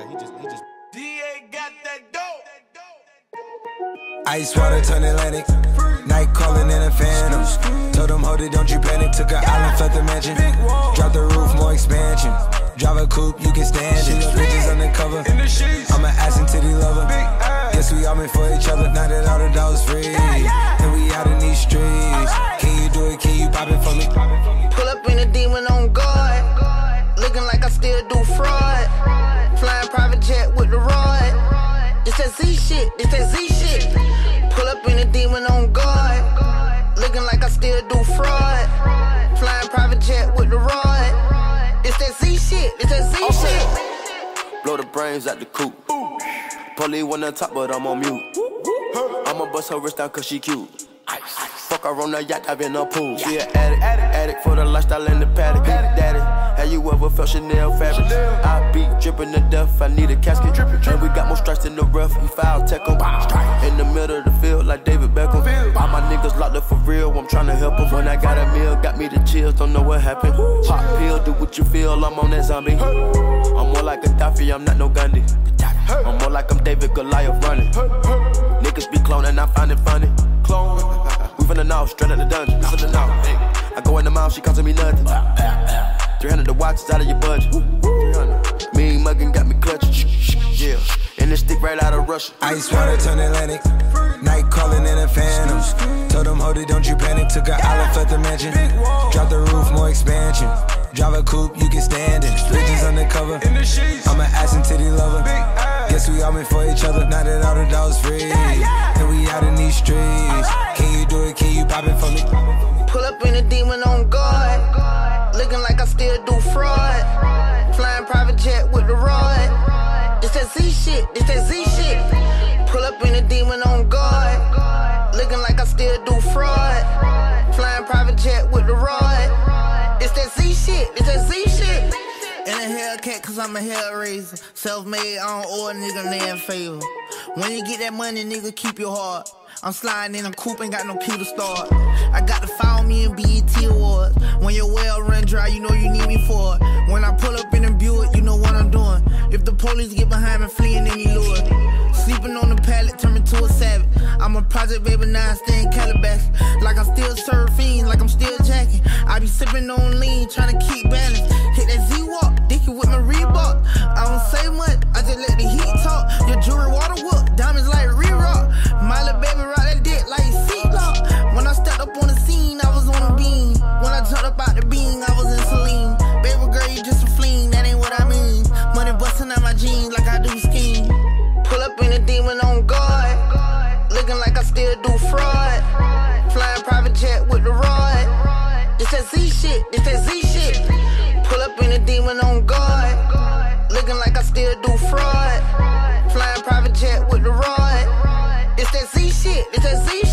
yeah, he just, he just. DA got that dope. Ice water turn Atlantic. Night calling in a phantom. Told them, hold it, don't you panic. Took an island, left the mansion. Drop the roof, more expansion. Drive a coupe, you can stand it. Bridges undercover. I'm an ass that Z shit. It's that Z shit. Pull up in a demon on guard. Looking like I still do fraud. Flying private jet with the rod. It's that Z shit. It's that Z shit. Blow the brains out the coop. Polly one on top, but I'm on mute. I'ma bust her wrist down cause she cute. Fuck her on the yacht, I've been a pool. She an addict, addict for the lifestyle in the paddock. Daddy, have you ever felt Chanel fabric? I be dripping to death, I need a casket. And we got more strikes in the rough, we foul tech 'em. In the middle of the field, like David Beckham. All my niggas locked up for real, I'm trying to help them. When I got a meal, got me the chills, don't know what happened. Pop pill, do what you feel, I'm on that zombie. I'm more like Gaddafi, I'm not no Gandhi. I'm more like I'm David Goliath running. Niggas be cloning, I find it funny. Clone. We from the north, straight out the dungeon. From the north. Hey. I go in the mouth, she costing me nothing. 300 the watch is out of your budget. 300. Mean muggin' got me clutching. Yeah. And this stick right out of Russia. Ice water turn Atlantic. Night calling in a phantom. Told them, hold it, don't you panic. Took an island, left the mansion. Drop the roof, more expansion. Drive a coupe, you can stand it. Bridges undercover. I'm an ass and titty lover. Guess we all meant for each other. Now that all the dogs free. And we out in these streets. Can you do it? Can you pop it for me? Pull up in a demon on guard. Looking like I still do fraud. Flying private jet with the rod. It's that Z shit. It's that Z shit. Pull up in a demon on guard. Looking like I still do fraud. Flying private jet with the rod. It's that Z shit. It's that Z shit. In a Hellcat, cause I'm a hellraiser. Self made, I don't owe a nigga name favor. When you get that money, nigga, keep your heart. I'm sliding in a coupe, ain't got no key to start. I got to follow me in BET Awards. When your well run dry, you know you need me for it. When I pull up in a Buick, you know what I'm doing. If the police get behind me, fleeing any lure. Sleeping on the pallet, turn me to a savage. I'm a project baby, now I stay in Calabasas. Like I'm still surfing, like I'm still jacking. I be sipping on lean, trying to keep balance. Looking like I still do fraud. Flying private jet with the rod. It's that Z shit, it's that Z shit. Pull up in a demon on guard. Looking like I still do fraud. Flying private jet with the rod. It's that Z shit, it's that Z shit.